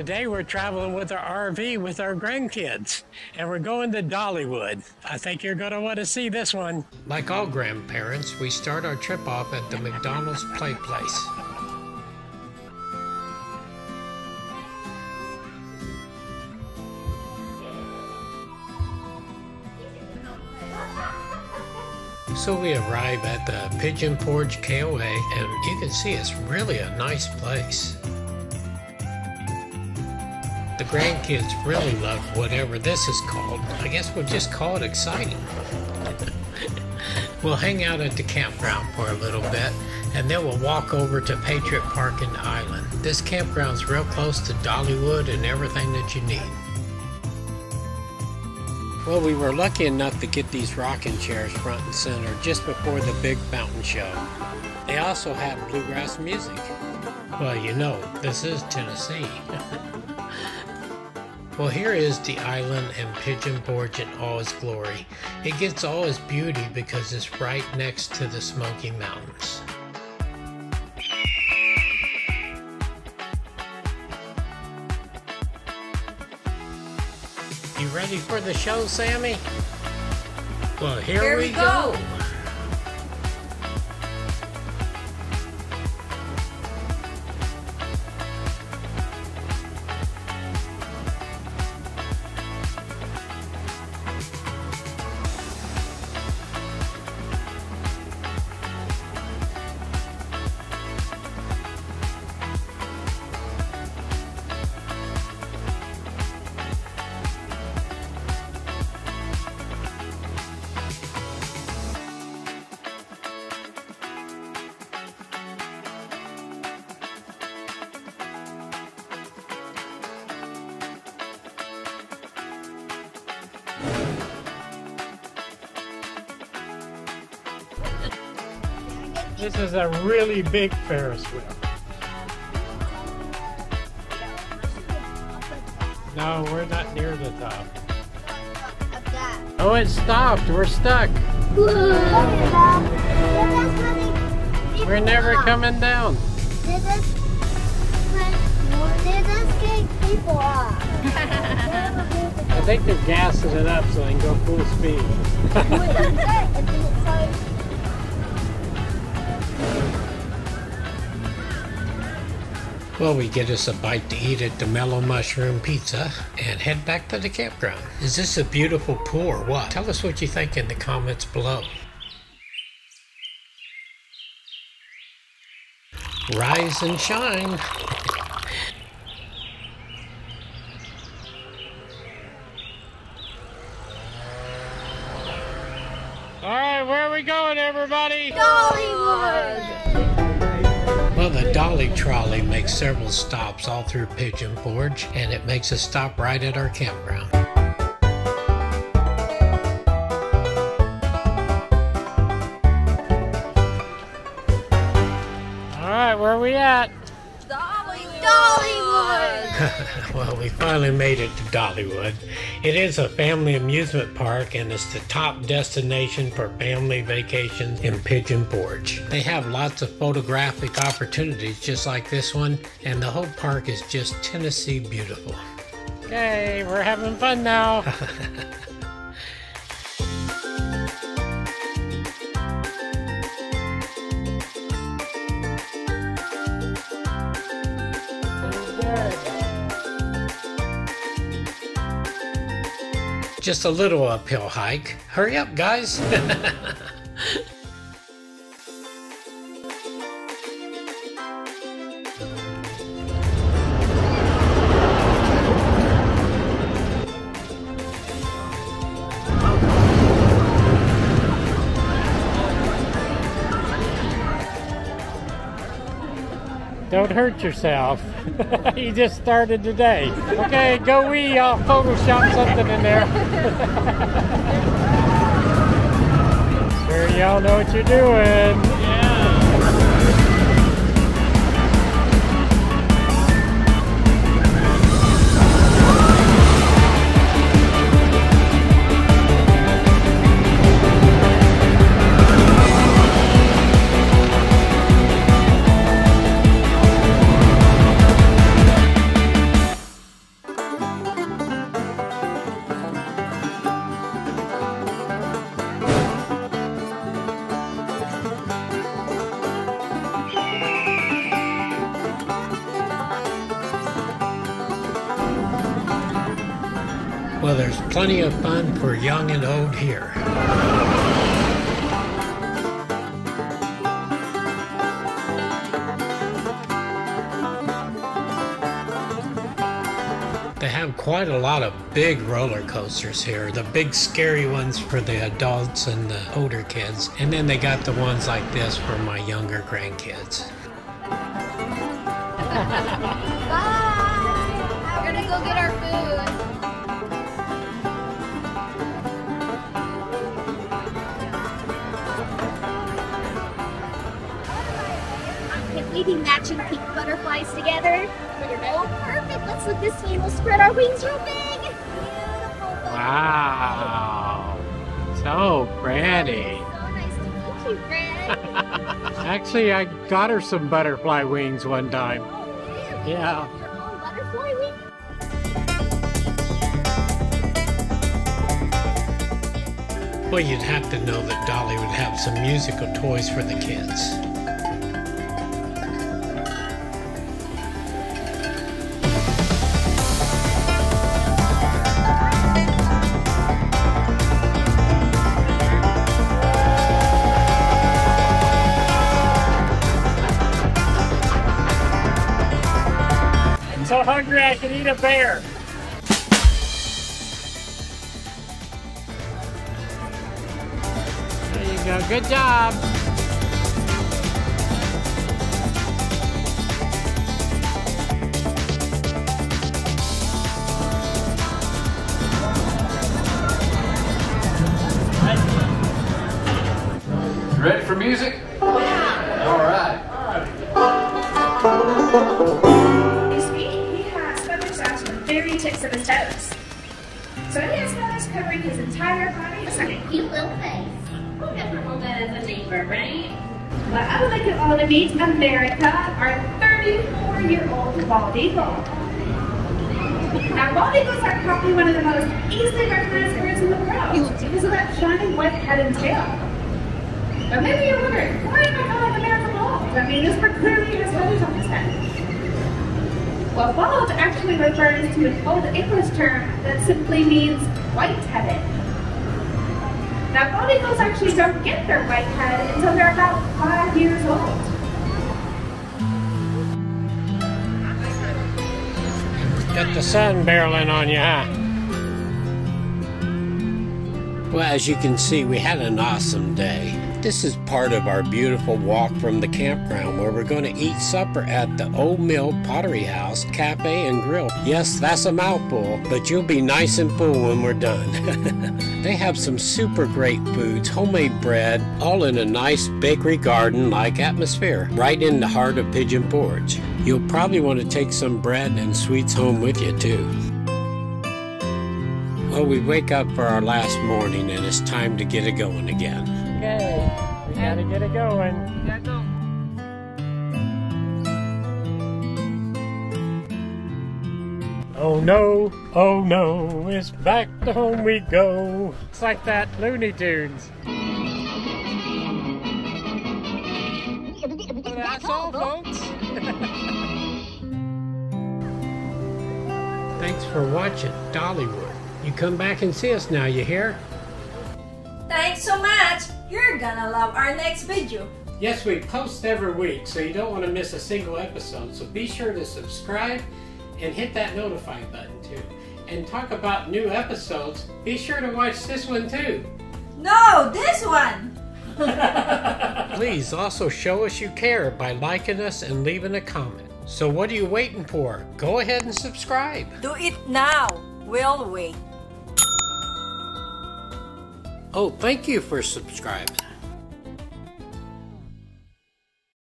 Today we're traveling with our RV with our grandkids, and we're going to Dollywood. I think you're going to want to see this one. Like all grandparents, we start our trip off at the McDonald's Play Place. So we arrive at the Pigeon Forge KOA, and you can see it's really a nice place. Grandkids really love whatever this is called. I guess we'll just call it exciting. we'll hang out at the campground for a little bit, and then we'll walk over to Patriot Park and island. This campground's real close to Dollywood and everything that you need. Well, we were lucky enough to get these rocking chairs front and center just before the big fountain show. They also have bluegrass music. Well, you know, this is Tennessee. well, here is the island and Pigeon Forge in all its glory. It gets all its beauty because it's right next to the Smoky Mountains. You ready for the show, Sammy? Well, here, Here we, we go. go. This is a really big Ferris wheel. No, we're not near the top. Oh, it stopped. We're stuck. We're never coming down. They just, they just kick people off. I think they're gassing it up so they can go full speed. Well, we get us a bite to eat at the Mellow Mushroom Pizza and head back to the campground. Is this a beautiful pool or what? Tell us what you think in the comments below. Rise and shine. All right, where are we going, everybody? Well, the Dolly Trolley makes several stops all through Pigeon Forge, and it makes a stop right at our campground. All right, where are we at? Dollywood! well, we finally made it to Dollywood. It is a family amusement park and it's the top destination for family vacations in Pigeon Forge. They have lots of photographic opportunities just like this one, and the whole park is just Tennessee beautiful. Okay, we're having fun now. Just a little uphill hike. Hurry up, guys. Don't hurt yourself. you just started today. Okay, go we. Photoshop something in there. sure, y'all know what you're doing. Plenty of fun for young and old here. They have quite a lot of big roller coasters here. The big scary ones for the adults and the older kids. And then they got the ones like this for my younger grandkids. Can we be matching pink butterflies together? Oh, perfect. Let's look this way. We'll spread our wings real big. Beautiful. Wow. So pretty. So nice to meet you, Fred. Actually, I got her some butterfly wings one time. Oh, really? Yeah. Your own butterfly wing? Well, you'd have to know that Dolly would have some musical toys for the kids. Hungry I could eat a bear. There you go. Good job. Ready for music? All right. tips of his toes. So he has feathers covering his entire body, like a cute little face. We'll never hold that as a neighbor, right? But I would like you all to meet America, our 34-year-old bald eagle. Now, bald eagles are probably one of the most easily recognized birds in the world because of that shining white head and tail. But maybe you're wondering, why am I calling America bald? I mean, this bird clearly has feathers on his head. Well, bald actually refers to an old English term that simply means white-headed. Now, bald eagles actually don't get their white head until they're about five years old. Got the sun barreling on you, huh? Well, as you can see, we had an awesome day. This is part of our beautiful walk from the campground where we're going to eat supper at the Old Mill Pottery House Cafe and Grill. Yes, that's a mouthful, but you'll be nice and full when we're done. they have some super great foods, homemade bread, all in a nice bakery garden like atmosphere, right in the heart of Pigeon Forge. You'll probably want to take some bread and sweets home with you too. Well, we wake up for our last morning and it's time to get it going again. Okay. We gotta get it going. Oh no, oh no, it's back to home we go. It's like that Looney Tunes. That's all, folks. Thanks for watching Dollywood. You come back and see us now, you hear? Thanks so much! You're gonna love our next video. Yes, we post every week, so you don't want to miss a single episode. So be sure to subscribe and hit that notify button too. And talk about new episodes, be sure to watch this one too. No, this one! Please also show us you care by liking us and leaving a comment. So what are you waiting for? Go ahead and subscribe. Do it now. We'll wait. Oh, thank you for subscribing.